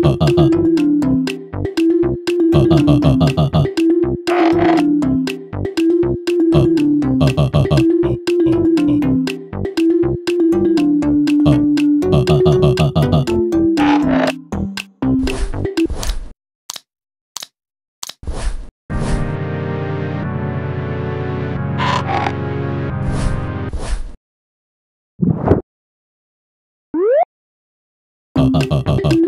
Uh, uh, uh, uh, uh.